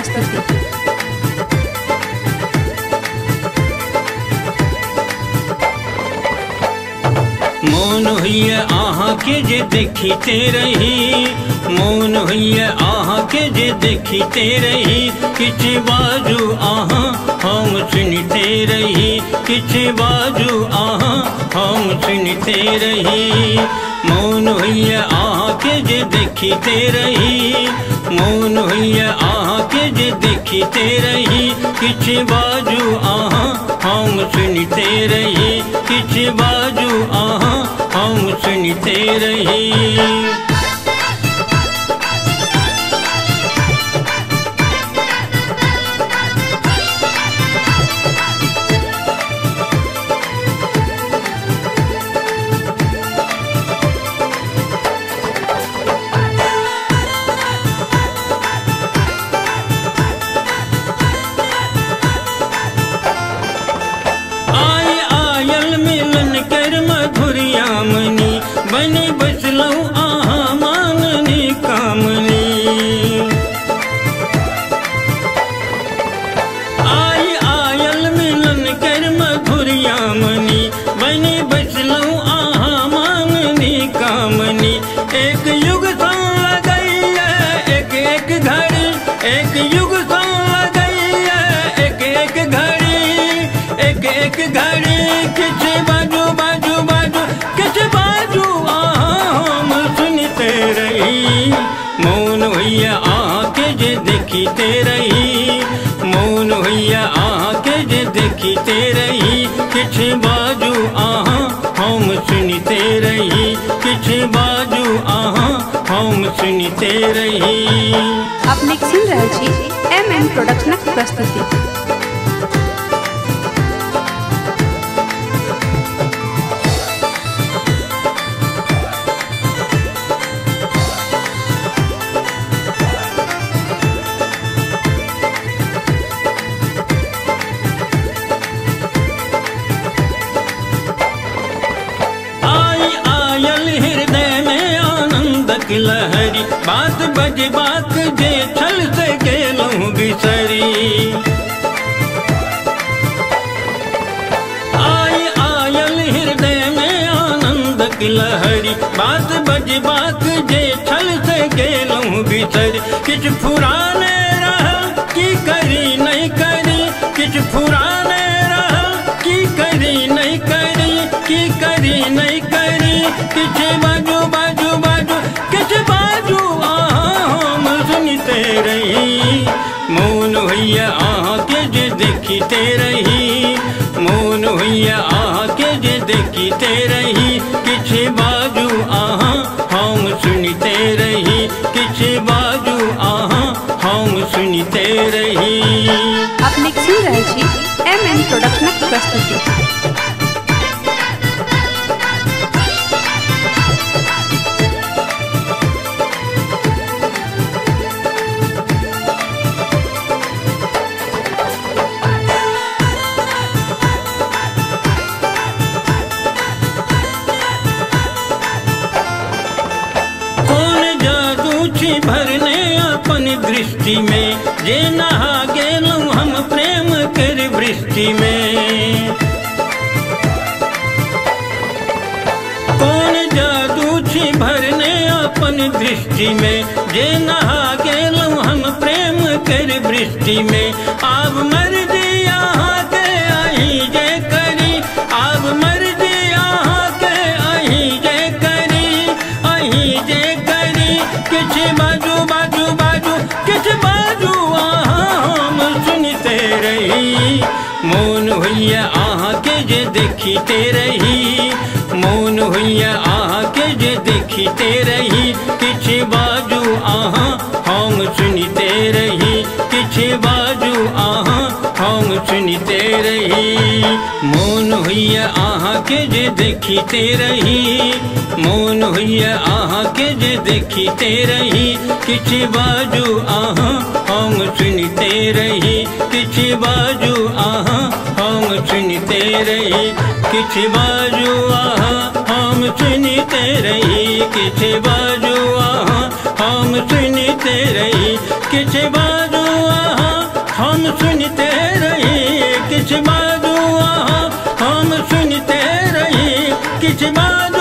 प्रस्तुति। मौन होइए अहाँ के जे देखिते रही, मौन होइए अहाँ के जे देखिते रही, किछ बाजू अहाँ हम सुनते रही, किछ बाजू अहाँ हम सुनते रही। मौन होइए अहाँ के जे देखते रही। मौन होइए अहाँ के जे देखते रही। किछ बाजू अहाँ हम सुनते रही। किछ बाजू अहाँ हम सुनते रही। कर मधुरिया मनी बनी बसलऊ अहाँ मांगनी कामनी। आय आयल मिलन कर मधुरिया मनी बनी बसलऊ अहाँ मांगनी कामनी। एक युग सन लगैया एक एक घड़ी एक युग सन लगैया एक एक घड़ी, एक एक घड़ी किछ देखिते रही, मौन होइया आहा के जे देखते रही, किछ बाजू आहा हम सुनते रही, किछ बाजू आहा हम सुनते रही। अपने सुन रहे छी एम एम प्रोडक्शनक प्रस्तुति। लहरी बात बजबाक जे छल से गेलहुँ बिसरी। आई आयल हृदय में आनंदक लहरी बात बजबाक जे छल से गेलहुँ बिसरी। किछ फुराने रह, की करी नहीं करी? किछ फुराने रह, की करी नहीं करी? की करी बाजू बाजू किछ बाजू हम सुनते रही? मौन होइया अहाँ के जे देखिते रही। मौन होइया अहाँ के जे देखिते रही। किछ बाजू अहाँ हम सुनते रही। किछ बाजू अहाँ हम सुनते रही। अपने एम प्रोडक्शनक प्रस्तुति। छी भरने अपन दृष्टि में। जे नहा गेलू हम प्रेम कर वृष्टि में। कौन जादू छी भरने अपन दृष्टि में? जे नहा गेलू हम प्रेम कर वृष्टि में। आब मर्ज़ी देखिते रही, मौन होइया अहाँ के जे देखिते रही, किछ बाजू अहाँ हम सुनते रही, किछ बाजू अहाँ हम सुनते रही। मौन होइया अहाँ के जे देखिते रही, मौन होइया अहाँ के जे देखिते रही, किछ बाजू अहाँ हम सुनते रही, किछ बाजू रही किछ बाजू हम सुनते रही। किछ बाजुआ, हम सुनते रही। किछ बाजुआ, हम सुनते रही। किछ बाजुआ, हम सुनते रही। किछ बाजू